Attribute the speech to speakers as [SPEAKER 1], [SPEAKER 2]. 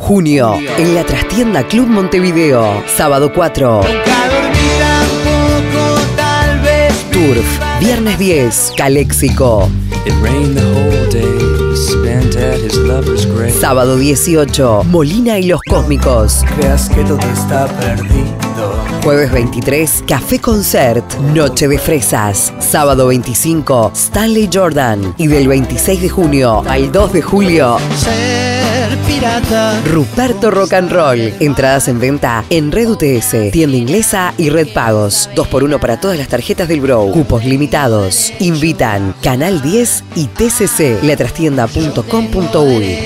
[SPEAKER 1] Junio, en la trastienda Club Montevideo. Sábado 4. Turf. Viernes 10. Caléxico. Sábado 18. Molina y los Cósmicos.
[SPEAKER 2] Creas que todo está perdido.
[SPEAKER 1] Jueves 23, Café Concert, Noche de Fresas. Sábado 25, Stanley Jordan. Y del 26 de junio al 2 de julio, Ruperto Rock and Roll. Entradas en venta en Red UTS, tienda inglesa y Red Pagos. 2x1 para todas las tarjetas del Bro. Cupos limitados. Invitan Canal 10 y TCC, latrastienda.com.uy.